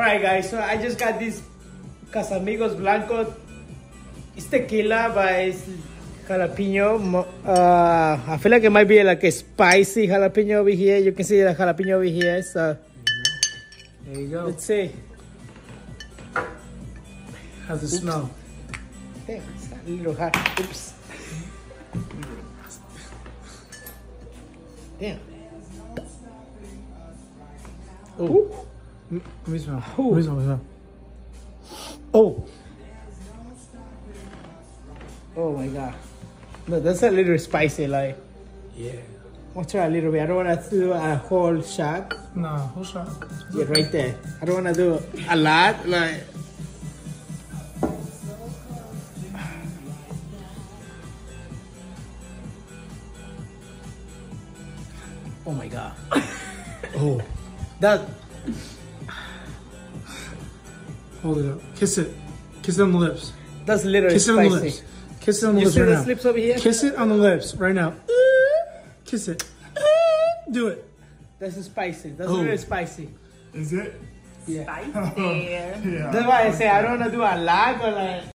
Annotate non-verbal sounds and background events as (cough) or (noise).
Alright guys, so I just got this Casamigos Blanco. It's tequila, but it's jalapeno. Uh, I feel like it might be like a spicy jalapeno over here. You can see the jalapeno over here. So There you go. let's see. How's it smell? Damn, it's a little hot. Oops. Damn. Oh. Let me smell. Let me smell. Let me smell. Oh. Oh my god. No, that's a little spicy. Like, Yeah. I'll try a little bit. I don't want to do a whole shot. Nah, whole shot. Yeah, right there. I don't want to do a lot. Like, oh my god. Oh, that. Hold it up. Kiss it. Kiss it on the lips. That's literally Kiss it on the lips. Kiss it on the You lips see right the now. slips over here? Kiss it on the lips right now. (laughs) Kiss it. (laughs) Do it. That's spicy. That's Oh. literally spicy. Is it? Yeah. Spicy. (laughs) Yeah. That's why I say I don't want to do a lot, but like.